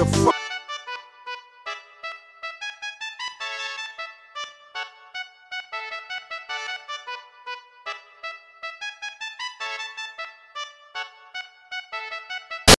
the fuck.